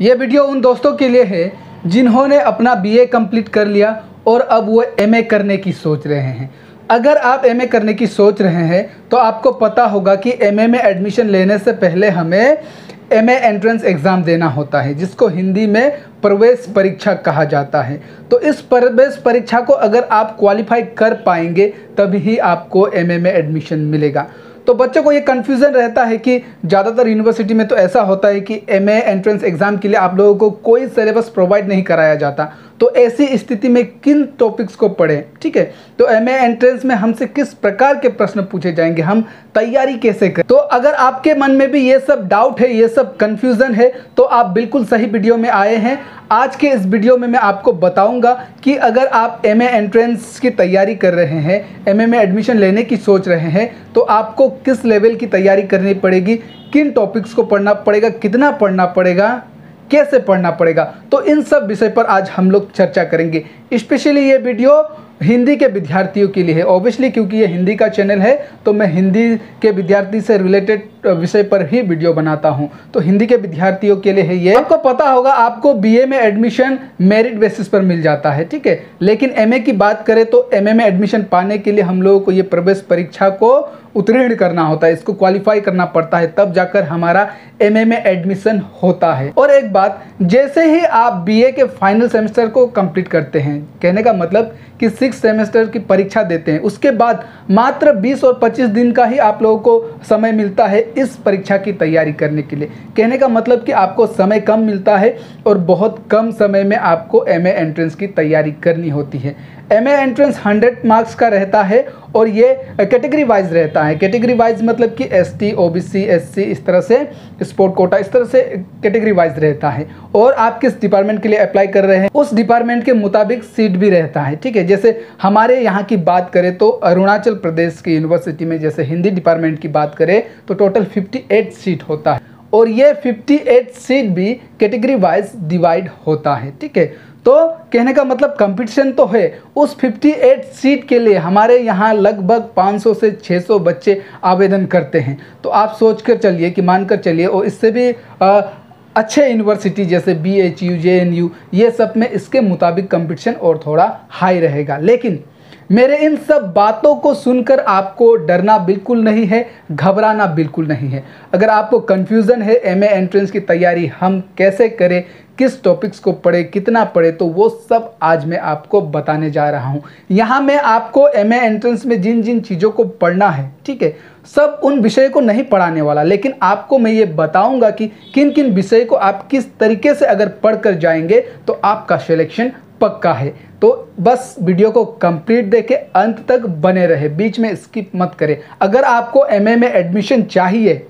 ये वीडियो उन दोस्तों के लिए है जिन्होंने अपना बीए कंप्लीट कर लिया और अब वो एमए करने की सोच रहे हैं। अगर आप एमए करने की सोच रहे हैं तो आपको पता होगा कि एमए में एडमिशन लेने से पहले हमें एमए एंट्रेंस एग्ज़ाम देना होता है, जिसको हिंदी में प्रवेश परीक्षा कहा जाता है। तो इस प्रवेश परीक्षा को अगर आप क्वालिफाई कर पाएँगे, तभी आपको एमए में एडमिशन मिलेगा। तो बच्चों को ये कन्फ्यूज़न रहता है कि ज़्यादातर यूनिवर्सिटी में तो ऐसा होता है कि एमए एंट्रेंस एग्ज़ाम के लिए आप लोगों को कोई सिलेबस प्रोवाइड नहीं कराया जाता। तो ऐसी स्थिति में किन टॉपिक्स को पढ़ें? ठीक है? तो एमए एंट्रेंस में हमसे किस प्रकार के प्रश्न पूछे जाएँगे? हम तैयारी कैसे करें? तो अगर आपके मन में भी ये सब डाउट है, ये सब कन्फ्यूज़न है तो आप बिल्कुल सही वीडियो में आए हैं। आज के इस वीडियो में मैं आपको बताऊँगा कि अगर आप एमए एंट्रेंस की तैयारी कर रहे हैं एमए में एडमिशन लेने की सोच रहे हैं तो आपको किस लेवल की तैयारी करनी पड़ेगी, किन टॉपिक्स को पढ़ना पड़ेगा, कितना पढ़ना पड़ेगा, कैसे पढ़ना पड़ेगा? तो इन सब विषय पर आज हम लोग चर्चा करेंगे। स्पेशली ये वीडियो हिंदी के विद्यार्थियों के लिए है। ऑब्वियसली क्योंकि ये हिंदी का चैनल है तो मैं हिंदी के विद्यार्थी से रिलेटेड विषय पर ही वीडियो बनाता हूँ। तो हिंदी के विद्यार्थियों के लिए है ये। आपको पता होगा, आपको बीए में एडमिशन मेरिट बेसिस पर मिल जाता है, ठीक है? लेकिन एमए की बात करें तो एमए में एडमिशन पाने के लिए हम लोगों को ये प्रवेश परीक्षा को उत्तीर्ण करना होता है, इसको क्वालिफाई करना पड़ता है, तब जाकर हमारा एमए में एडमिशन होता है। और एक बात, जैसे ही आप बीए के फाइनल सेमेस्टर को कंप्लीट करते हैं, कहने का मतलब कि सिक्स सेमेस्टर की परीक्षा देते हैं, उसके बाद मात्र 20 और 25 दिन का ही आप लोगों को समय मिलता है इस परीक्षा की तैयारी करने के लिए। कहने का मतलब कि आपको समय कम मिलता है और बहुत कम समय में आपको एमए एंट्रेंस की तैयारी करनी होती है। एमए एंट्रेंस 100 मार्क्स का रहता है और ये कैटेगरी वाइज रहता है। कैटेगरी वाइज मतलब कि S T O B C S C इस तरह से स्पोर्ट कोटा इस तरह से कैटेगरी वाइज रहता है। और आप किस डिपार्टमेंट के लिए अप्लाई कर रहे हैं, उस डिपार्टमेंट के मुताबिक सीट भी रहता है, ठीक है? जैसे हमारे यहाँ की बात करें तो अरुणाचल प्रदेश की यूनिवर्सिटी में जैसे हिंदी डिपार्टमेंट की बात करें तो टोटल 58 सीट होता है। और ये 58 सीट भी कैटेगरी वाइज डिवाइड होता है, ठीक है? तो कहने का मतलब कंपटीशन तो है। उस 58 सीट के लिए हमारे यहाँ लगभग 500 से 600 बच्चे आवेदन करते हैं। तो आप सोच कर चलिए कि मान कर चलिए और इससे भी आ, अच्छे यूनिवर्सिटी जैसे B H U J N U ये सब में इसके मुताबिक कंपटीशन और थोड़ा हाई रहेगा। लेकिन मेरे इन सब बातों को सुनकर आपको डरना बिल्कुल नहीं है, घबराना बिल्कुल नहीं है। अगर आपको कन्फ्यूज़न है एमए एंट्रेंस की तैयारी हम कैसे करें, किस टॉपिक्स को पढ़े, कितना पढ़े तो वो सब आज मैं आपको बताने जा रहा हूँ। यहाँ मैं आपको एमए एंट्रेंस में जिन जिन चीज़ों को पढ़ना है, ठीक है, सब उन विषय को नहीं पढ़ाने वाला, लेकिन आपको मैं ये बताऊँगा कि किन किन विषय को आप किस तरीके से अगर पढ़ कर जाएँगे तो आपका सिलेक्शन पक्का है। तो बस वीडियो को कंप्लीट देखे अंत तक बने रहे, बीच में स्किप मत करें। अगर आपको एमए में एडमिशन चाहिए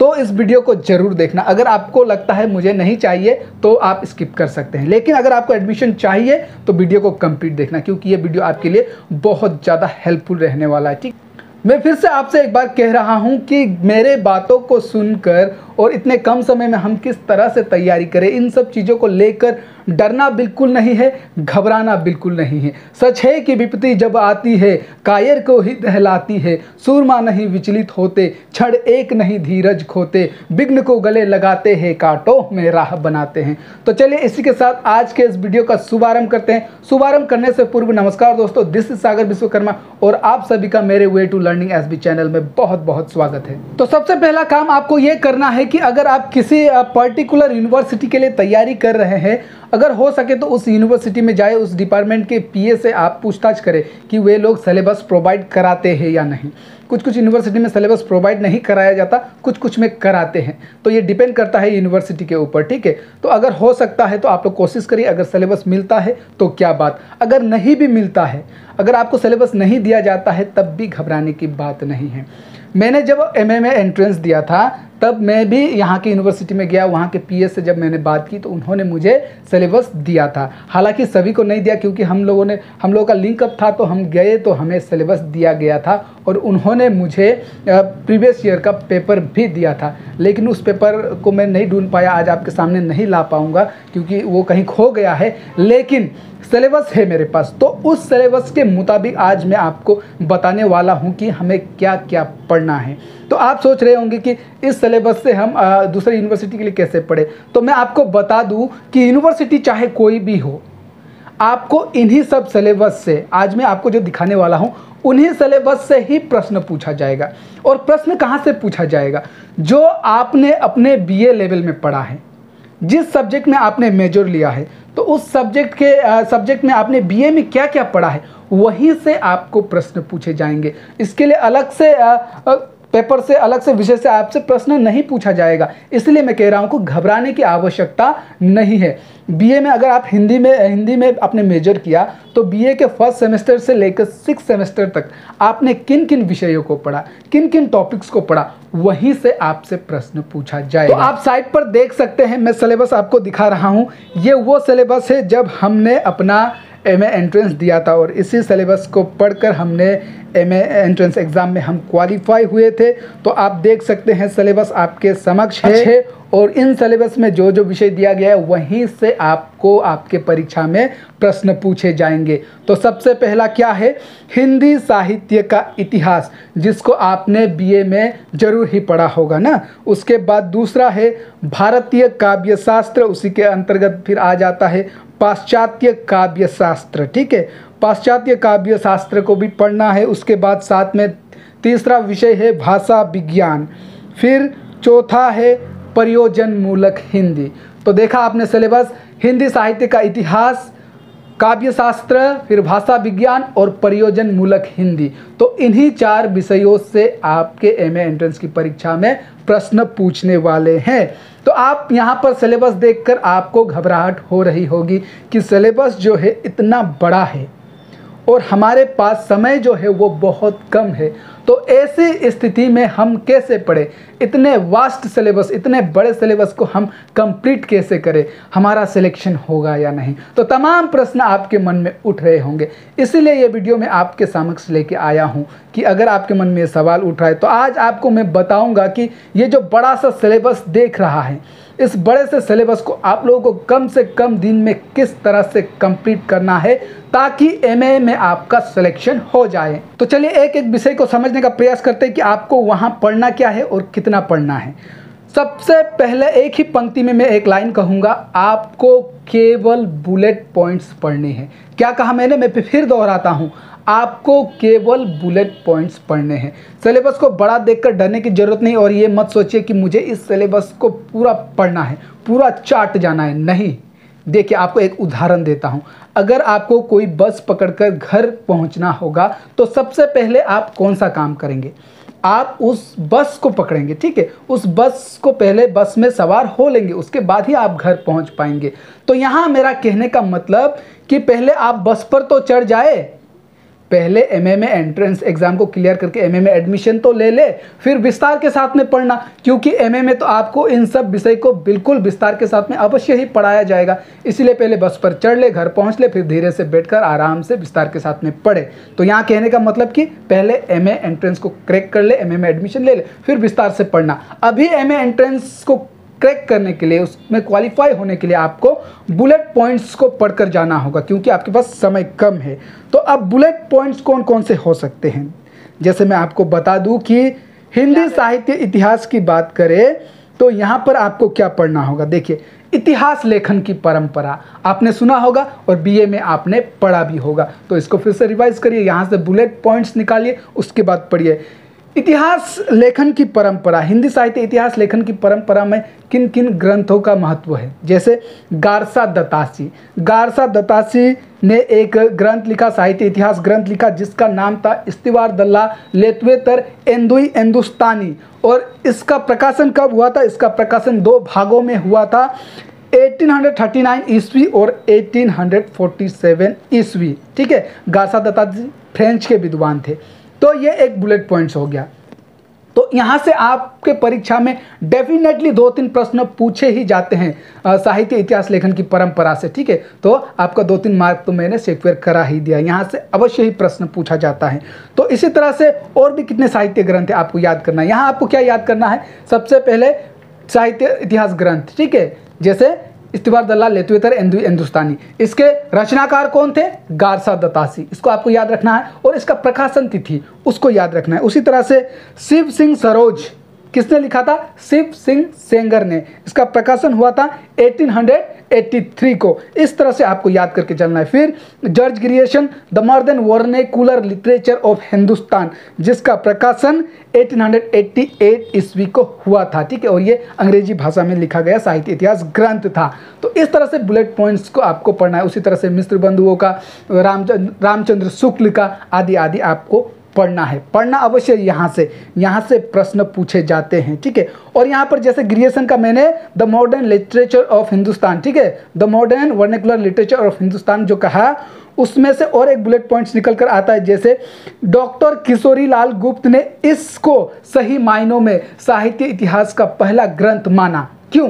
तो इस वीडियो को ज़रूर देखना। अगर आपको लगता है मुझे नहीं चाहिए तो आप स्किप कर सकते हैं। लेकिन अगर आपको एडमिशन चाहिए तो वीडियो को कंप्लीट देखना, क्योंकि ये वीडियो आपके लिए बहुत ज़्यादा हेल्पफुल रहने वाला है, ठीक? मैं फिर से आपसे एक बार कह रहा हूँ कि मेरे बातों को सुनकर और इतने कम समय में हम किस तरह से तैयारी करें? इन सब चीज़ों को लेकर डरना बिल्कुल नहीं है, घबराना बिल्कुल नहीं है। सच है कि विपत्ति जब आती है, कायर को ही दहलाती है। सूरमा नहीं विचलित होते, क्षण एक नहीं धीरज खोते। विघ्न को गले लगाते हैं, कांटों में राह बनाते हैं। तो चलिए इसी के साथ आज के इस वीडियो का शुभारंभ करते हैं। शुभारंभ करने से पूर्व नमस्कार दोस्तों, दिस इज़ सागर विश्वकर्मा और आप सभी का मेरे way to learning SB channel में बहुत बहुत स्वागत है। तो सबसे पहला काम आपको ये करना है कि अगर आप किसी पर्टिकुलर यूनिवर्सिटी के लिए तैयारी कर रहे हैं, अगर हो सके तो उस यूनिवर्सिटी में जाए, उस डिपार्टमेंट के पीए से आप पूछताछ करें कि वे लोग सिलेबस प्रोवाइड कराते हैं या नहीं। कुछ कुछ यूनिवर्सिटी में सिलेबस प्रोवाइड नहीं कराया जाता कुछ कुछ में कराते हैं। तो ये डिपेंड करता है यूनिवर्सिटी के ऊपर, ठीक है? तो अगर हो सकता है तो आप लोग कोशिश करिए, अगर सिलेबस मिलता है तो क्या बात। अगर नहीं भी मिलता है, अगर आपको सिलेबस नहीं दिया जाता है, तब भी घबराने की बात नहीं है। मैंने जब एम एंट्रेंस दिया था तब मैं भी यहाँ की यूनिवर्सिटी में गया, वहाँ के पीएस से जब मैंने बात की तो उन्होंने मुझे सिलेबस दिया था। हालाँकि सभी को नहीं दिया, क्योंकि हम लोगों ने, हम लोगों का लिंकअप था तो हम गए तो हमें सिलेबस दिया गया था और उन्होंने मुझे प्रीवियस ईयर का पेपर भी दिया था। लेकिन उस पेपर को मैं नहीं ढूंढ पाया, आज आपके सामने नहीं ला पाऊँगा, क्योंकि वो कहीं खो गया है। लेकिन सिलेबस है मेरे पास तो उस सिलेबस के मुताबिक आज मैं आपको बताने वाला हूँ कि हमें क्या क्या पढ़ना है। तो आप सोच रहे होंगे कि इस सिलेबस से हम दूसरे यूनिवर्सिटी के लिए कैसे पढ़े? तो मैं आपको बता दूँ कि यूनिवर्सिटी चाहे कोई भी हो आपको इन्हीं सब सिलेबस से आज मैं आपको जो दिखाने वाला हूँ उन्हीं सिलेबस से ही प्रश्न पूछा जाएगा। और प्रश्न कहाँ से पूछा जाएगा? जो आपने अपने बीए लेवल में पढ़ा है जिस सब्जेक्ट में आपने मेजर लिया है तो उस सब्जेक्ट के सब्जेक्ट में आपने बीए में क्या क्या पढ़ा है वहीं से आपको प्रश्न पूछे जाएँगे। इसके लिए अलग से आ, आ, पेपर से अलग से, विषय से आपसे प्रश्न नहीं पूछा जाएगा। इसलिए मैं कह रहा हूँ कि घबराने की आवश्यकता नहीं है। बीए में अगर आप हिंदी में हिंदी में आपने मेजर किया तो बीए के फ़र्स्ट सेमेस्टर से लेकर सिक्स सेमेस्टर तक आपने किन किन विषयों को पढ़ा किन किन टॉपिक्स को पढ़ा, वहीं से आपसे प्रश्न पूछा जाएगा। तो आप साइट पर देख सकते हैं, मैं सिलेबस आपको दिखा रहा हूँ। ये वो सिलेबस है जब हमने अपना एमए एंट्रेंस दिया था और इसी सिलेबस को पढ़कर हमने एमए एंट्रेंस एग्ज़ाम में हम क्वालिफाई हुए थे। तो आप देख सकते हैं सिलेबस आपके समक्ष है। और इन सिलेबस में जो जो विषय दिया गया है, वहीं से आपको आपके परीक्षा में प्रश्न पूछे जाएँगे। तो सबसे पहला क्या है? हिंदी साहित्य का इतिहास, जिसको आपने बीए में ज़रूर ही पढ़ा होगा ना? उसके बाद दूसरा है, भारतीय काव्य शास्त्र उसी के अंतर्गत फिर आ जाता है, पाश्चात्य काव्य शास्त्र ठीक है? पाश्चात्य काव्य शास्त्र को भी पढ़ना है, उसके बाद साथ में तीसरा विषय है भाषा विज्ञान। फिर चौथा है प्रयोजन मूलक हिंदी। तो देखा आपने सिलेबस हिंदी साहित्य का इतिहास काव्य शास्त्र फिर भाषा विज्ञान और प्रयोजन मूलक हिंदी। तो इन्हीं चार विषयों से आपके एमए एंट्रेंस की परीक्षा में प्रश्न पूछने वाले हैं। तो आप यहाँ पर सिलेबस देखकर आपको घबराहट हो रही होगी कि सिलेबस जो है इतना बड़ा है और हमारे पास समय जो है वो बहुत कम है। तो ऐसी स्थिति में हम कैसे पढ़े? इतने वास्ट सिलेबस इतने बड़े सिलेबस को हम कंप्लीट कैसे करें? हमारा सिलेक्शन होगा या नहीं? तो तमाम प्रश्न आपके मन में उठ रहे होंगे। इसीलिए ये वीडियो मैं आपके समक्ष लेके आया हूँ कि अगर आपके मन में ये सवाल उठ रहा है तो आज आपको मैं बताऊँगा कि ये जो बड़ा सा सिलेबस देख रहा है इस बड़े से सिलेबस को आप लोगों को कम से कम दिन में किस तरह से कंप्लीट करना है ताकि एमए में आपका सिलेक्शन हो जाए। तो चलिए एक एक विषय को समझने का प्रयास करते हैं कि आपको वहाँ पढ़ना क्या है और कितना पढ़ना है। सबसे पहले एक ही पंक्ति में मैं एक लाइन कहूँगा, आपको केवल बुलेट पॉइंट्स पढ़ने हैं। क्या कहा मैंने? मैं फिर दोहराता हूँ। आपको केवल बुलेट पॉइंट्स पढ़ने हैं। सिलेबस को बड़ा देखकर डरने की ज़रूरत नहीं और ये मत सोचिए कि मुझे इस सिलेबस को पूरा पढ़ना है, पूरा चाट जाना है। नहीं, देखिए आपको एक उदाहरण देता हूँ। अगर आपको कोई बस पकड़कर घर पहुँचना होगा तो सबसे पहले आप कौन सा काम करेंगे? आप उस बस को पकड़ेंगे, ठीक है? उस बस को पहले बस में सवार हो लेंगे, उसके बाद ही आप घर पहुँच पाएँगे। तो यहाँ मेरा कहने का मतलब कि पहले आप बस पर तो चढ़ जाए पहले एमए में एंट्रेंस एग्ज़ाम को क्लियर करके एमए में एडमिशन तो ले ले, फिर विस्तार के साथ में पढ़ना, क्योंकि एमए में तो आपको इन सब विषय को बिल्कुल विस्तार के साथ में अवश्य ही पढ़ाया जाएगा। इसलिए पहले बस पर चढ़ ले, घर पहुँच ले, फिर धीरे से बैठकर आराम से विस्तार के साथ में पढ़े। तो यहाँ कहने का मतलब कि पहले एमए एंट्रेंस को क्रैक कर ले एमए में एडमिशन ले ले, फिर विस्तार से पढ़ना। अभी एमए एंट्रेंस को क्रैक करने के लिए, उसमें क्वालिफाई होने के लिए आपको बुलेट पॉइंट्स को पढ़कर जाना होगा, क्योंकि आपके पास समय कम है। तो अब बुलेट पॉइंट्स कौन कौन से हो सकते हैं? जैसे मैं आपको बता दूँ कि हिंदी साहित्य इतिहास की बात करें तो यहाँ पर आपको क्या पढ़ना होगा? देखिए, इतिहास लेखन की परंपरा आपने सुना होगा और बीए में आपने पढ़ा भी होगा। तो इसको फिर से रिवाइज करिए, यहाँ से बुलेट पॉइंट्स निकालिए, उसके बाद पढ़िए। इतिहास लेखन की परंपरा, हिंदी साहित्य इतिहास लेखन की परंपरा में किन किन ग्रंथों का महत्व है? जैसे गारसा दत्तासी। गारसा दत्तासी ने एक ग्रंथ लिखा, साहित्य इतिहास ग्रंथ लिखा, जिसका नाम था इस्तीवार दल्ला लेतवेतर एंदुई हिंदुस्तानी और इसका प्रकाशन कब हुआ था? इसका प्रकाशन दो भागों में हुआ था। 1839 ईस्वी और 1847 ईस्वी। ठीक है? गारसा दत्तासी फ्रेंच के विद्वान थे। तो ये एक बुलेट पॉइंट्स हो गया। तो यहाँ से आपके परीक्षा में डेफिनेटली दो तीन प्रश्न पूछे ही जाते हैं साहित्य, इतिहास, लेखन की परंपरा से, ठीक है? तो आपका दो तीन मार्क तो मैंने सिक्योर करा ही दिया। यहाँ से अवश्य ही प्रश्न पूछा जाता है। तो इसी तरह से और भी कितने साहित्य ग्रंथ है आपको याद करना है? यहाँ आपको क्या याद करना है? सबसे पहले साहित्य, इतिहास ग्रंथ, ठीक है? जैसे इस्तीबार दलाल लेतवेतर हिंदुस्तानी। इसके रचनाकार कौन थे? गारसा दत्तासी। इसको आपको याद रखना है और इसका प्रकाशन तिथि, उसको याद रखना है। उसी तरह से शिव सिंह सरोज किसने लिखा था? शिव सिंह सेंगर ने। इसका प्रकाशन हुआ था 1883 को। इस तरह से आपको याद करके चलना है। फिर George Grierson the modern vernacular literature of Hindustan, जिसका प्रकाशन 1888 ईस्वी को हुआ था। ठीक है, और ये अंग्रेज़ी भाषा में लिखा गया साहित्य इतिहास ग्रंथ था। तो इस तरह से बुलेट पॉइंट्स को आपको पढ़ना है। उसी तरह से मिश्र बंधुओं का, रामचंद्र रामचंद्र शुक्ल का आदि आदि आपको पढ़ना है। पढ़ना अवश्य यहाँ से यहाँ से प्रश्न पूछे जाते हैं, ठीक है? और यहाँ पर जैसे ग्रिएशन का मैंने the modern literature of Hindustan, ठीक है? The modern vernacular literature of Hindustan जो कहा, उसमें से और एक बुलेट पॉइंट्स निकल कर आता है, जैसे डॉक्टर किशोरी लाल गुप्त ने इसको सही मायनों में साहित्य इतिहास का पहला ग्रंथ माना। क्यों?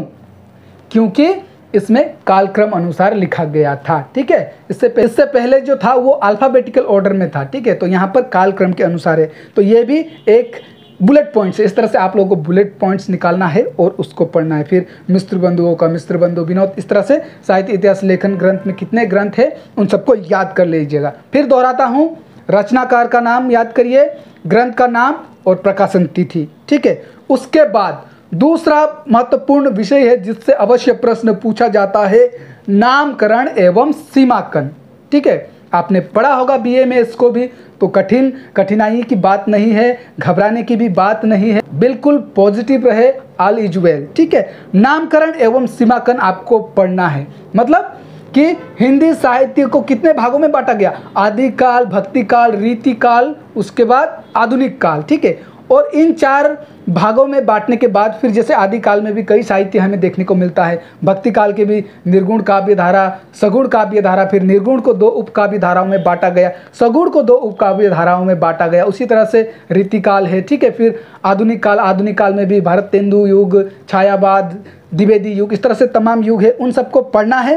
क्योंकि इसमें कालक्रम अनुसार लिखा गया था ठीक है? इससे पह, इससे पहले जो था वो अल्फ़ाबेटिकल ऑर्डर में था ठीक है? तो यहाँ पर कालक्रम के अनुसार है। तो ये भी एक बुलेट पॉइंट्स इस तरह से आप लोगों को बुलेट पॉइंट्स निकालना है और उसको पढ़ना है। फिर मिस्त्र बंधुओं का मिस्त्र बंधु विनोद इस तरह से साहित्य इतिहास लेखन ग्रंथ में कितने ग्रंथ है उन सबको याद कर लीजिएगा। फिर दोहराता हूँ। रचनाकार का नाम याद करिए। ग्रंथ का नाम और प्रकाशन तिथि ठीक है? उसके बाद दूसरा महत्वपूर्ण विषय है जिससे अवश्य प्रश्न पूछा जाता है, नामकरण एवं सीमाकन। ठीक है? आपने पढ़ा होगा बीए में इसको भी तो कठिन, कठिनाई की बात नहीं है, घबराने की भी बात नहीं है, बिल्कुल पॉजिटिव रहे ऑल इज़ वेल ठीक है? नामकरण एवं सीमाकन आपको पढ़ना है। मतलब कि हिंदी साहित्य को कितने भागों में बांटा गया? आदिकाल भक्तिकाल रीतिकाल उसके बाद आधुनिक काल। ठीक है? और इन चार भागों में बांटने के बाद फिर जैसे आदिकाल में भी कई साहित्य हमें देखने को मिलता है भक्ति काल के भी निर्गुण काव्य धारा सगुण काव्य धारा फिर निर्गुण को दो उपकाव्य धाराओं में बांटा गया, सगुण को दो उपकाव्य धाराओं में बांटा गया। उसी तरह से रीतिकाल है, ठीक है, फिर आधुनिक काल आधुनिक काल में भी भारत, तेंदु युग, छायावाद, द्विवेदी युग, इस तरह से तमाम युग है, उन सबको पढ़ना है,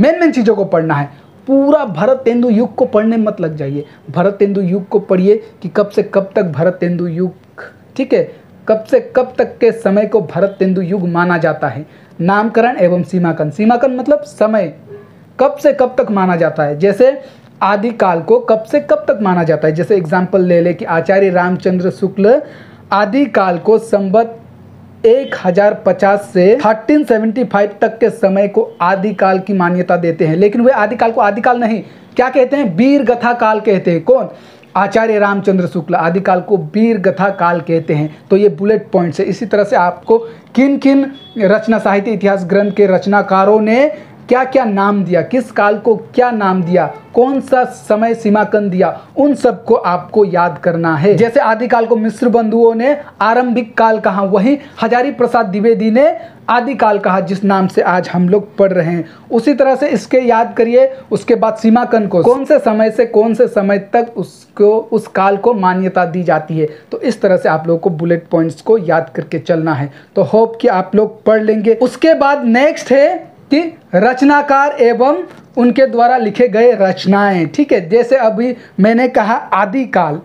मेन मेन चीज़ों को पढ़ना है। पूरा भरत, तेंदु युग को पढ़ने मत लग जाइए। भरत, तेंदु युग को पढ़िए कि कब से कब तक भरत, तेंदु युग ठीक है, कब से कब तक के समय को भरत तेंदु युग माना जाता है? नामकरण एवं सीमाकन। सीमाकन मतलब समय। कब से कब तक माना जाता है? जैसे आदिकाल को कब से कब तक माना जाता है? जैसे एग्ज़ाम्पल ले ले कि आचार्य रामचंद्र शुक्ल आदिकाल को संबत एक हज़ार पचास से थर्टीन सेवेंटी फाइव तक के समय को आदिकाल की मान्यता देते हैं। लेकिन वे आदिकाल को आदिकाल नहीं, क्या कहते हैं? वीर गथा काल कहते हैं। कौन? आचार्य रामचंद्र शुक्ल आदिकाल को वीर गथा काल कहते हैं। तो ये बुलेट पॉइंट्स है इसी तरह से आपको किन किन रचना साहित्य इतिहास ग्रंथ के रचनाकारों ने क्या क्या नाम दिया? किस काल को क्या नाम दिया? कौन सा समय सीमाकन दिया? उन सबको आपको याद करना है। जैसे आदिकाल को मिश्र बंधुओं ने आरंभिक काल कहा, वही हजारी प्रसाद द्विवेदी ने आदिकाल कहा, जिस नाम से आज हम लोग पढ़ रहे हैं। उसी तरह से इसके याद करिए, उसके बाद सीमाकन को। कौन से समय से कौन से समय तक उसको, उस काल को मान्यता दी जाती है? तो इस तरह से आप लोग को बुलेट पॉइंट्स को याद करके चलना है। तो होप कि आप लोग पढ़ लेंगे। उसके बाद नेक्स्ट है कि रचनाकार एवं उनके द्वारा लिखे गए रचनाएँ, ठीक है? जैसे अभी मैंने कहा आदिकाल।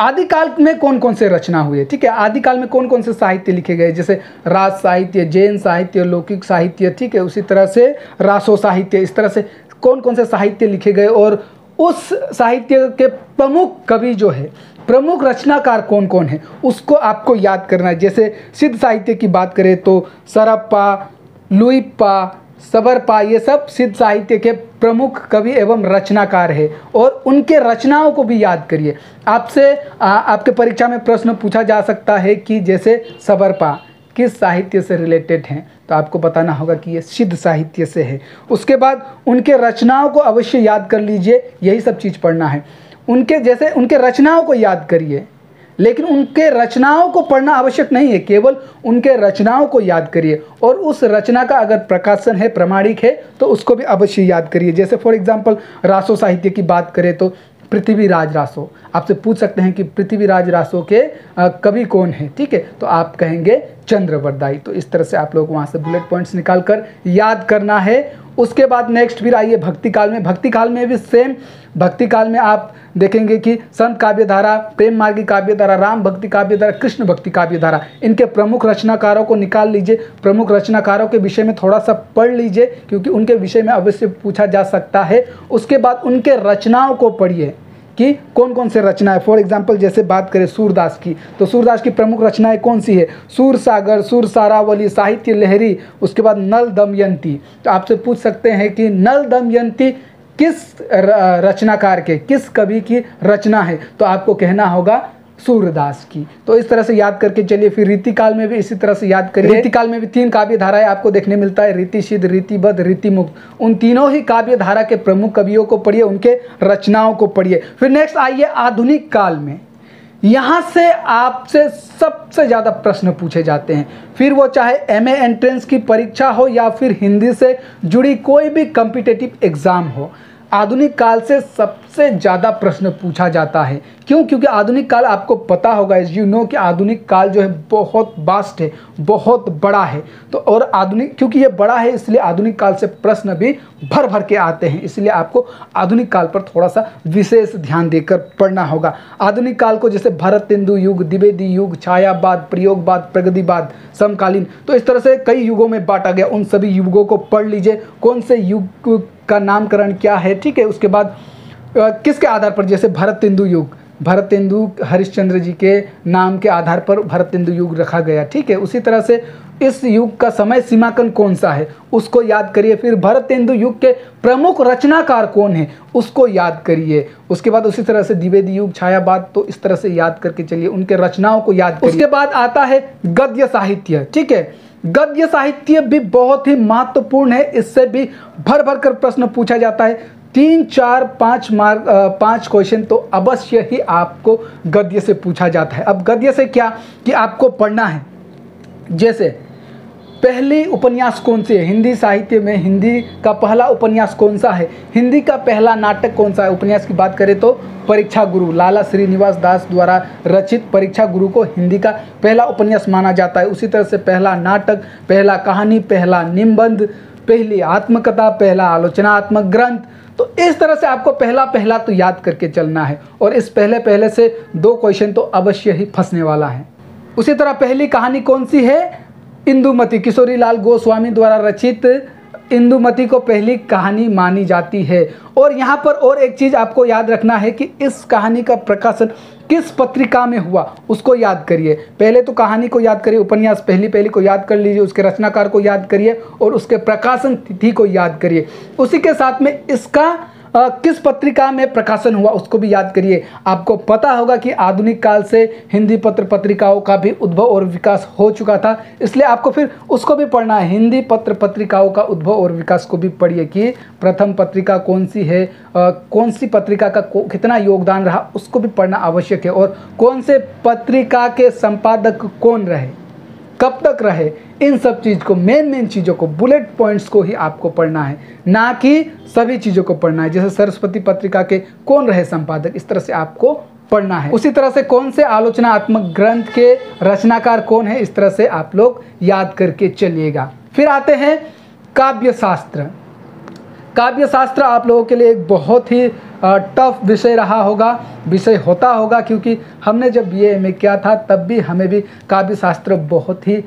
आदिकाल में कौन कौन से रचना हुए, ठीक है? आदिकाल में कौन कौन से साहित्य लिखे गए? जैसे राज साहित्य, जैन साहित्य, लौकिक साहित्य, ठीक है? उसी तरह से रासो साहित्य, इस तरह से कौन कौन से साहित्य लिखे गए? और उस साहित्य के प्रमुख कवि जो है, प्रमुख रचनाकार कौन कौन है, उसको आपको याद करना है। जैसे सिद्ध साहित्य की बात करें तो सरप्पा लुईपा सबरपा ये सब, सिद्ध साहित्य के प्रमुख कवि एवं रचनाकार है। और उनके रचनाओं को भी याद करिए। आपसे आपके परीक्षा में प्रश्न पूछा जा सकता है कि जैसे सबरपा किस साहित्य से रिलेटेड हैं? तो आपको बताना होगा कि ये सिद्ध साहित्य से है। उसके बाद उनके रचनाओं को अवश्य याद कर लीजिए। यही सब चीज़ पढ़ना है। उनके, जैसे उनके रचनाओं को याद करिए। लेकिन उनके रचनाओं को पढ़ना आवश्यक नहीं है, केवल उनके रचनाओं को याद करिए। और उस रचना का अगर प्रकाशन है, प्रमाणिक है तो उसको भी अवश्य याद करिए। जैसे फॉर एग्ज़ाम्पल रासो साहित्य की बात करें तो पृथ्वीराज रासो। आपसे पूछ सकते हैं कि पृथ्वीराज रासो के कवि कौन है? ठीक है तो आप कहेंगे चंद्रवरदाई तो इस तरह से आप लोग वहाँ से बुलेट पॉइंट्स निकाल कर याद करना है। उसके बाद नेक्स्ट फिर आइए भक्ति काल में। भक्ति काल में भी सेम भक्ति काल में आप देखेंगे कि संत काव्य धारा प्रेम मार्गी काव्य धारा राम भक्ति काव्य धारा कृष्ण भक्ति काव्य धारा इनके प्रमुख रचनाकारों को निकाल लीजिए। प्रमुख रचनाकारों के विषय में थोड़ा सा पढ़ लीजिए, क्योंकि उनके विषय में अवश्य पूछा जा सकता है। उसके बाद उनके रचनाओं को पढ़िए। कि कौन कौन से रचनाएँ? फॉर एग्ज़ाम्पल जैसे बात करें सूरदास की तो सूरदास की प्रमुख रचनाएँ कौन सी है? सूर सागर सूर सारावली साहित्य लहरी, उसके बाद नल दमयंती। तो आपसे पूछ सकते हैं कि नल दमयंती किस रचनाकार के, किस कवि की रचना है? तो आपको कहना होगा सूर्यदास की। तो इस तरह से याद करके चलिए फिर रीति काल में भी इसी तरह से याद करिए। रीति काल में भी तीन काव्य धाराएँ आपको देखने मिलता है रीति सिद्ध रीतिबद्ध रीति मुक्त उन तीनों ही काव्य धारा के प्रमुख कवियों को पढ़िए उनके रचनाओं को पढ़िए। फिर नेक्स्ट आइए आधुनिक काल में। यहाँ से आपसे सबसे ज़्यादा प्रश्न पूछे जाते हैं। फिर वो चाहे एमए एंट्रेंस की परीक्षा हो या फिर हिंदी से जुड़ी कोई भी कम्पिटेटिव एग्ज़ाम हो आधुनिक काल से सबसे ज़्यादा प्रश्न पूछा जाता है। क्यों? क्योंकि आधुनिक काल आपको पता होगा इस यू नो कि आधुनिक काल जो है बहुत वास्ट है, बहुत बड़ा है। तो और आधुनिक, क्योंकि ये बड़ा है, इसलिए आधुनिक काल से प्रश्न भी भर भर के आते हैं। इसलिए आपको आधुनिक काल पर थोड़ा सा विशेष ध्यान देकर पढ़ना होगा। आधुनिक काल को जैसे भरत हिंदू युग, द्विवेदी युग, छायावाद, प्रयोगवाद, प्रगतिवाद, समकालीन तो इस तरह से कई युगों में बांटा गया। उन सभी युगों को पढ़ लीजिए। कौन से युग का नामकरण क्या है, ठीक है? उसके बाद किसके आधार पर? जैसे भरत हिंदू युग। भरत हिंदू हरिश्चंद्र जी के नाम के आधार पर भरत हिंदू युग रखा गया, ठीक है? उसी तरह से इस युग का समय सीमाकन कौन सा है? उसको याद करिए। फिर भरत हिंदू युग के प्रमुख रचनाकार कौन है? उसको याद करिए। उसके बाद उसी तरह से द्विवेदी युग, छायावाद तो इस तरह से याद करके चलिए, उनके रचनाओं को याद उसके बाद आता है गद्य साहित्य, ठीक है? गद्य साहित्य भी बहुत ही महत्वपूर्ण है। इससे भी भर भर कर प्रश्न पूछा जाता है। तीन, चार, पाँच मार्क पाँच क्वेश्चन तो अवश्य ही आपको गद्य से पूछा जाता है। अब गद्य से क्या कि आपको पढ़ना है। जैसे पहली उपन्यास कौन सी है? हिंदी साहित्य में हिंदी का पहला उपन्यास कौन सा है? हिंदी का पहला नाटक कौन सा है? उपन्यास की बात करें तो परीक्षा गुरु, लाला श्रीनिवास दास द्वारा रचित परीक्षा गुरु को हिंदी का पहला उपन्यास माना जाता है। उसी तरह से पहला नाटक, पहला कहानी, पहला निबंध, पहली आत्मकथा, पहला आलोचनात्मक ग्रंथ। तो इस तरह से आपको पहला पहला तो याद करके चलना है और इस पहले पहले से दो क्वेश्चन तो अवश्य ही फंसने वाला है। उसी तरह पहली कहानी कौन सी है? इंदुमती, किशोरी लाल गोस्वामी द्वारा रचित इंदुमती को पहली कहानी मानी जाती है। और यहाँ पर और एक चीज़ आपको याद रखना है कि इस कहानी का प्रकाशन किस पत्रिका में हुआ, उसको याद करिए। पहले तो कहानी को याद करिए, उपन्यास पहली पहली को याद कर लीजिए, उसके रचनाकार को याद करिए और उसके प्रकाशन तिथि को याद करिए। उसी के साथ में इसका किस पत्रिका में प्रकाशन हुआ उसको भी याद करिए। आपको पता होगा कि आधुनिक काल से हिंदी पत्र पत्रिकाओं का भी उद्भव और विकास हो चुका था इसलिए आपको फिर उसको भी पढ़ना है। हिंदी पत्र पत्रिकाओं का उद्भव और विकास को भी पढ़िए कि प्रथम पत्रिका कौन सी है आ, कौन सी पत्रिका का कितना योगदान रहा उसको भी पढ़ना आवश्यक है। और कौन से पत्रिका के संपादक कौन रहे? कब तक रहे, इन सब चीज़ को मेन मेन चीज़ों को बुलेट पॉइंट्स को ही आपको पढ़ना है। ना कि सभी चीज़ों को पढ़ना है, जैसे सरस्वती पत्रिका के कौन रहे संपादक, इस तरह से आपको पढ़ना है। उसी तरह से कौन से आलोचनात्मक ग्रंथ के रचनाकार कौन है, इस तरह से आप लोग याद करके चलिएगा। फिर आते हैं काव्य शास्त्र काव्य शास्त्र आप लोगों के लिए एक बहुत ही टफ विषय रहा होगा, विषय होता होगा, क्योंकि हमने जब बी ए किया था, तब भी हमें भी काव्य शास्त्र बहुत ही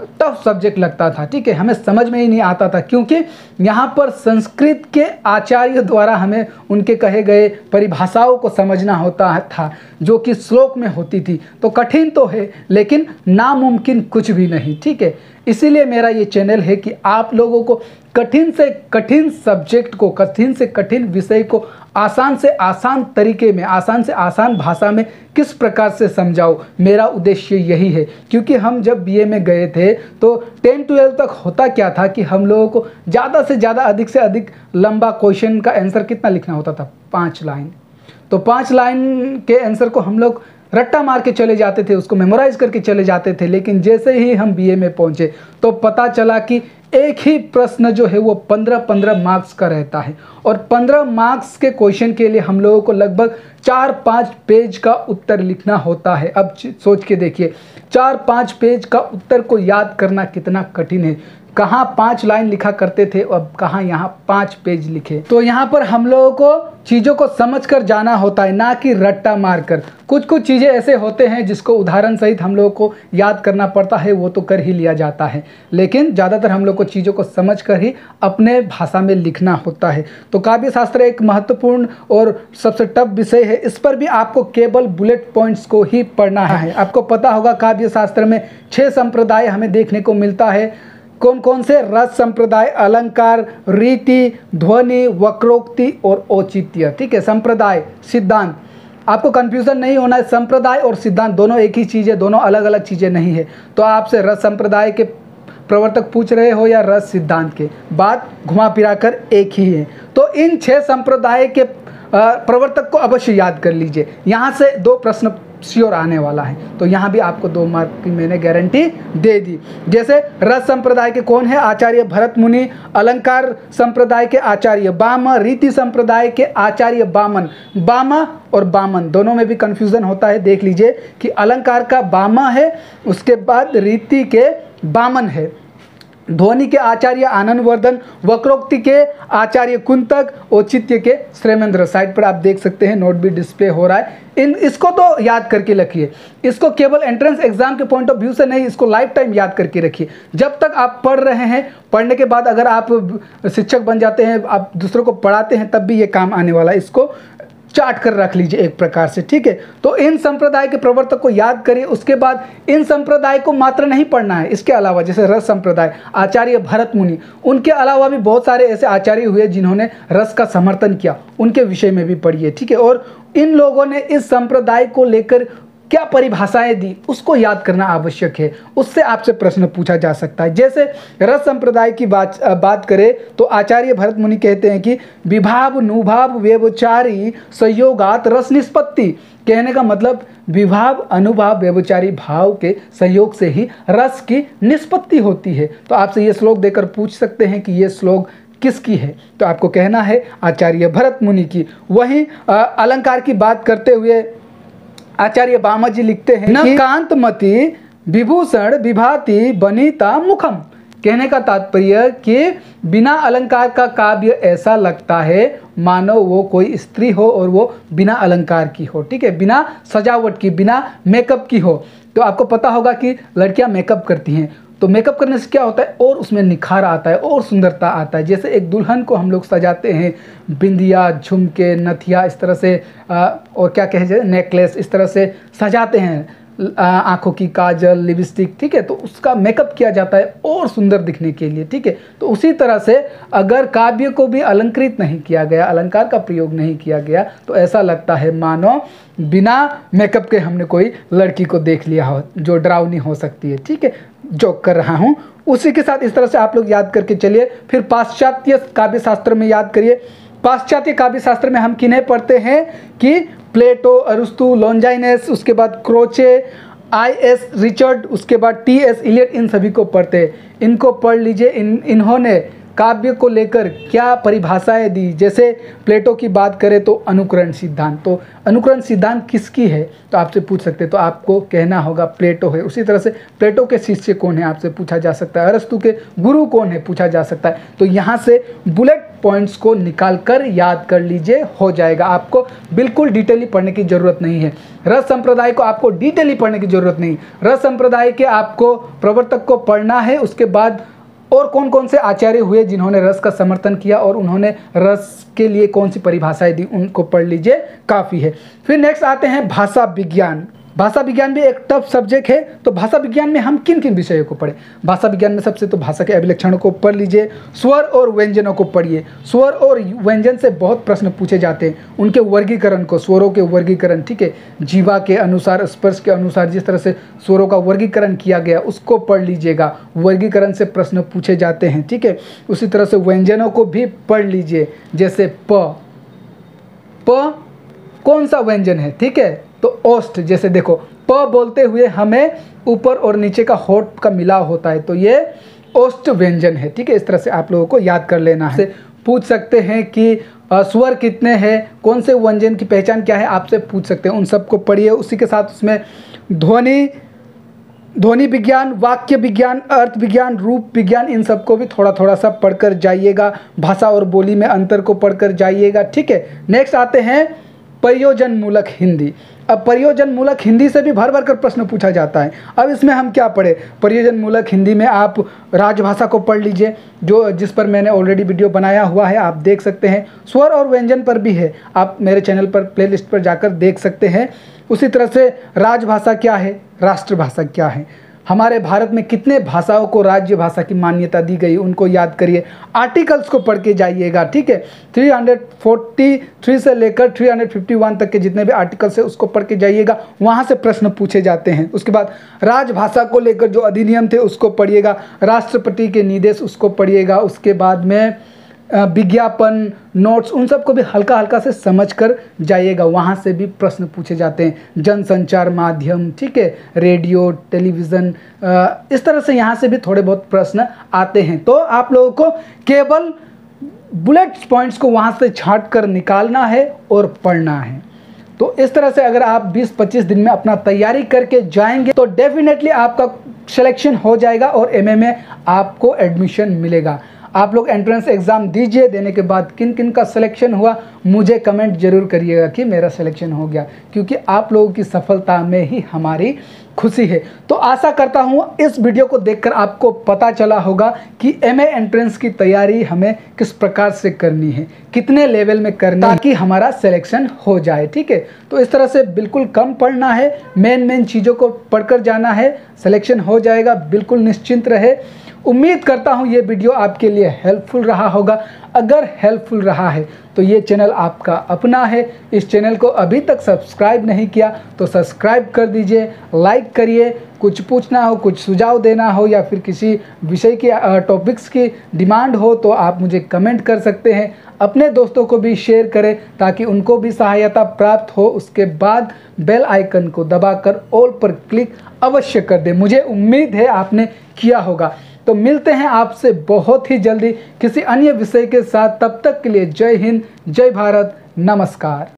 टफ सब्जेक्ट लगता था, ठीक है? हमें समझ में ही नहीं आता था, क्योंकि यहाँ पर संस्कृत के आचार्य द्वारा हमें उनके कहे गए परिभाषाओं को समझना होता था, जो कि श्लोक में होती थी। तो कठिन तो है, लेकिन नामुमकिन कुछ भी नहीं, ठीक है? इसीलिए मेरा ये चैनल है कि आप लोगों को कठिन से कठिन सब्जेक्ट को, कठिन से कठिन विषय को आसान से आसान तरीके में, आसान से आसान भाषा में किस प्रकार से समझाओ मेरा उद्देश्य यही है। क्योंकि हम जब बीए में गए थे तो टेन ट्वेल्व तक होता क्या था कि हम लोगों को ज़्यादा से ज़्यादा, अधिक से अधिक लंबा क्वेश्चन का आंसर कितना लिखना होता था? पाँच लाइन। तो पाँच लाइन के आंसर को हम लोग रट्टा मार के चले जाते थे, उसको मेमोराइज करके चले जाते थे, लेकिन जैसे ही हम बीए में पहुँचे तो पता चला कि एक ही प्रश्न जो है वो पंद्रह पंद्रह मार्क्स का रहता है। और पंद्रह मार्क्स के क्वेश्चन के लिए हम लोगों को लगभग चार पाँच पेज का उत्तर लिखना होता है। अब सोच के देखिए, चार पाँच पेज का उत्तर को याद करना कितना कठिन है। कहाँ पाँच लाइन लिखा करते थे और कहाँ यहाँ पाँच पेज लिखे। तो यहाँ पर हम लोगों को चीज़ों को समझकर जाना होता है, ना कि रट्टा मारकर। कुछ कुछ चीज़ें ऐसे होते हैं जिसको उदाहरण सहित हम लोगों को याद करना पड़ता है, वो तो कर ही लिया जाता है। लेकिन ज़्यादातर हम लोग को चीज़ों को समझ कर ही अपने भाषा में लिखना होता है। तो काव्य शास्त्र एक महत्वपूर्ण और सबसे टफ विषय है। इस पर भी आपको केवल बुलेट पॉइंट्स को ही पढ़ना है। आपको पता होगा काव्य शास्त्र में छः संप्रदाय हमें देखने को मिलता है। कौन कौन से रस संप्रदाय, अलंकार, रीति, ध्वनि, वक्रोक्ति और औचित्य? ठीक है, संप्रदाय, सिद्धांत। आपको कंफ्यूजन नहीं होना है, संप्रदाय और सिद्धांत दोनों एक ही चीज़ है, दोनों अलग अलग चीज़ें नहीं है। तो आपसे रस संप्रदाय के प्रवर्तक पूछ रहे हो या रस सिद्धांत के? बात घुमा फिरा कर एक ही है। तो इन छह संप्रदाय के प्रवर्तक को अवश्य याद कर लीजिए। यहाँ से दो प्रश्न श्योर आने वाला है। तो यहाँ भी आपको दो मार्क की मैंने गारंटी दे दी। जैसे रस संप्रदाय के कौन है? आचार्य भरत मुनि, अलंकार संप्रदाय के आचार्य, बामा, रीति संप्रदाय के आचार्य बामन। बामा और बामन, दोनों में भी कंफ्यूजन होता है। देख लीजिए कि अलंकार का बामा है, उसके बाद रीति के बामन है। ध्वनि के आचार्य आनंद वर्धन, वक्रोक्ति के आचार्य कुंतक, औचित्य के श्रेमेंद्र। साइड पर आप देख सकते हैं, नोट भी डिस्प्ले हो रहा है। इन, इसको तो याद करके रखिए। इसको केवल एंट्रेंस एग्ज़ाम के पॉइंट ऑफ़ व्यू से नहीं, इसको लाइफ टाइम याद करके रखिए। जब तक आप पढ़ रहे हैं, पढ़ने के बाद अगर आप शिक्षक बन जाते हैं, आप दूसरों को पढ़ाते हैं, तब भी ये काम आने वाला है। इसको चाट कर रख लीजिए एक प्रकार से, ठीक है? तो इन संप्रदाय के प्रवर्तक को याद करिए, उसके बाद इन संप्रदाय को मात्र नहीं पढ़ना है। इसके अलावा, जैसे रस संप्रदाय, आचार्य भरत मुनि, उनके अलावा भी बहुत सारे ऐसे आचार्य हुए जिन्होंने रस का समर्थन किया। उनके विषय में भी पढ़िए, ठीक है? और इन लोगों ने इस संप्रदाय को लेकर क्या परिभाषाएँ दी, उसको याद करना आवश्यक है। उससे आपसे प्रश्न पूछा जा सकता है। जैसे रस संप्रदाय की बात बात करें तो आचार्य भरत मुनि कहते हैं कि विभाव नुभाव व्यवचारी संयोगात रस निष्पत्ति। कहने का मतलब विभाव, अनुभाव, व्यवचारी भाव के सहयोग से ही रस की निष्पत्ति होती है। तो आपसे ये श्लोक देकर पूछ सकते हैं कि ये श्लोक किसकी है? तो आपको कहना है आचार्य भरत मुनि की। वहीं अलंकार की बात करते हुए आचार्य बामा जी लिखते हैं न कांतमति विभूषण विभाति बनीता मुखम। कहने का तात्पर्य कि बिना अलंकार का काव्य ऐसा लगता है मानो वो कोई स्त्री हो और वो बिना अलंकार की हो। ठीक है बिना सजावट की बिना मेकअप की हो। तो आपको पता होगा कि लड़कियाँ मेकअप करती हैं। तो मेकअप करने से क्या होता है? और उसमें निखार आता है और सुंदरता आता है। जैसे एक दुल्हन को हम लोग सजाते हैं बिंदिया झुमके नथिया इस तरह से आ, और क्या कहे जाए? नेकलेस इस तरह से सजाते हैं। आँखों की काजल लिपस्टिक ठीक है? तो उसका मेकअप किया जाता है और सुंदर दिखने के लिए ठीक है? तो उसी तरह से अगर काव्य को भी अलंकृत नहीं किया गया अलंकार का प्रयोग नहीं किया गया तो ऐसा लगता है मानो बिना मेकअप के हमने कोई लड़की को देख लिया हो जो डरावनी हो सकती है ठीक है? जोक कर रहा हूँ, उसी के साथ इस तरह से आप लोग याद करके चलिए। फिर पाश्चात्य काव्य शास्त्र में याद करिए। पाश्चात्य काव्य शास्त्र में हम किन्हें पढ़ते हैं कि प्लेटो, अरुस्तु लॉन्जाइनेस उसके बाद क्रोचे आई एस रिचर्ड, उसके बाद टी एस, इलियट, इन सभी को पढ़ते हैं। इनको पढ़ लीजिए। इन, इन्होंने काव्य को लेकर क्या परिभाषाएँ दी? जैसे प्लेटो की बात करें तो अनुकरण सिद्धांत। तो अनुकरण सिद्धांत किसकी है? तो आपसे पूछ सकते हैं। तो आपको कहना होगा प्लेटो है। उसी तरह से प्लेटो के शिष्य कौन है? आपसे पूछा जा सकता है। अरस्तु के गुरु कौन है? पूछा जा सकता है। तो यहाँ से बुलेट पॉइंट्स को निकाल कर याद कर लीजिए, हो जाएगा। आपको बिल्कुल डिटेली पढ़ने की ज़रूरत नहीं है। रस संप्रदाय को आपको डिटेली पढ़ने की ज़रूरत नहीं। रस संप्रदाय के आपको प्रवर्तक को पढ़ना है। उसके बाद और कौन कौन से आचार्य हुए जिन्होंने रस का समर्थन किया और उन्होंने रस के लिए कौन सी परिभाषाएँ दी, उनको पढ़ लीजिए, काफ़ी है। फिर नेक्स्ट आते हैं भाषा विज्ञान। भाषा विज्ञान भी एक टफ सब्जेक्ट है तो भाषा विज्ञान में हम किन किन विषयों को पढ़ें? भाषा विज्ञान में सबसे तो भाषा के अभिलक्षणों को पढ़ लीजिए, स्वर और व्यंजनों को पढ़िए। स्वर और व्यंजन से बहुत प्रश्न पूछे जाते हैं। उनके वर्गीकरण को, स्वरों के वर्गीकरण, ठीक है? जीवा के अनुसार, स्पर्श के अनुसार, जिस तरह से स्वरों का वर्गीकरण किया गया, उसको पढ़ लीजिएगा। वर्गीकरण से प्रश्न पूछे जाते हैं, ठीक है? उसी तरह से व्यंजनों को भी पढ़ लीजिए, जैसे प। प कौन सा व्यंजन है, ठीक है? तो ओस्ट, जैसे देखो, प बोलते हुए हमें ऊपर और नीचे का होठ का मिलाव होता है तो ये ओस्ट व्यंजन है, ठीक है? इस तरह से आप लोगों को याद कर लेना है। पूछ सकते हैं कि स्वर कितने हैं, कौन से व्यंजन की पहचान क्या है आपसे पूछ सकते हैं। उन सबको पढ़िए, उसी के साथ उसमें ध्वनि ध्वनि विज्ञान, वाक्य विज्ञान, अर्थ विज्ञान, रूप विज्ञान, इन सबको भी थोड़ा थोड़ा सा पढ़कर जाइएगा। भाषा और बोली में अंतर को पढ़कर जाइएगा, ठीक है? नेक्स्ट आते हैं प्रयोजन मूलक हिंदी। अब प्रयोजन मूलक हिंदी से भी भर भर कर प्रश्न पूछा जाता है। अब इसमें हम क्या पढ़े? प्रयोजन मूलक हिंदी में आप राजभाषा को पढ़ लीजिए, जो जिस पर मैंने ऑलरेडी वीडियो बनाया हुआ है, आप देख सकते हैं। स्वर और व्यंजन पर भी है। आप मेरे चैनल पर प्लेलिस्ट पर जाकर देख सकते हैं। उसी तरह से राजभाषा क्या है? राष्ट्रभाषा क्या है? हमारे भारत में कितने भाषाओं को राज्य भाषा की मान्यता दी गई, उनको याद करिए। आर्टिकल्स को पढ़ के जाइएगा, ठीक है? 343 से लेकर 351 तक के जितने भी आर्टिकल्स है, उसको पढ़ के जाइएगा। वहाँ से प्रश्न पूछे जाते हैं। उसके बाद राजभाषा को लेकर जो अधिनियम थे, उसको पढ़िएगा। राष्ट्रपति के निर्देश उसको पढ़िएगा। उसके बाद में विज्ञापन नोट्स उन सबको भी हल्का हल्का से समझ कर जाइएगा। वहाँ से भी प्रश्न पूछे जाते हैं। जनसंचार माध्यम, ठीक है रेडियो टेलीविज़न इस तरह से यहाँ से भी थोड़े बहुत प्रश्न आते हैं। तो आप लोगों को केवल बुलेट पॉइंट्स को वहाँ से छाट कर निकालना है और पढ़ना है। तो इस तरह से अगर आप 20-25 दिन में अपना तैयारी करके जाएँगे तो डेफिनेटली आपका सिलेक्शन हो जाएगा और एमए में आपको एडमिशन मिलेगा। आप लोग एंट्रेंस एग्ज़ाम दीजिए, देने के बाद किन किन का सिलेक्शन हुआ, मुझे कमेंट ज़रूर करिएगा कि मेरा सिलेक्शन हो गया, क्योंकि आप लोगों की सफलता में ही हमारी खुशी है। तो आशा करता हूँ, इस वीडियो को देखकर आपको पता चला होगा कि एमए एंट्रेंस की तैयारी हमें किस प्रकार से करनी है, कितने लेवल में करनी ताकि हमारा सिलेक्शन हो जाए, ठीक है? तो इस तरह से बिल्कुल कम पढ़ना है मेन मेन चीज़ों को पढ़कर जाना है सिलेक्शन हो जाएगा, बिल्कुल निश्चिंत रहे। उम्मीद करता हूँ ये वीडियो आपके लिए हेल्पफुल रहा होगा। अगर हेल्पफुल रहा है तो ये चैनल आपका अपना है। इस चैनल को अभी तक सब्सक्राइब नहीं किया तो सब्सक्राइब कर दीजिए लाइक करिए। कुछ पूछना हो, कुछ सुझाव देना हो, या फिर किसी विषय के टॉपिक्स की डिमांड हो तो आप मुझे कमेंट कर सकते हैं। अपने दोस्तों को भी शेयर करें, ताकि उनको भी सहायता प्राप्त हो। उसके बाद बेल आइकन को दबाकर ऑल पर क्लिक अवश्य कर दें। मुझे उम्मीद है आपने किया होगा। तो मिलते हैं आपसे बहुत ही जल्दी किसी अन्य विषय के साथ। तब तक के लिए जय हिंद, जय भारत, नमस्कार।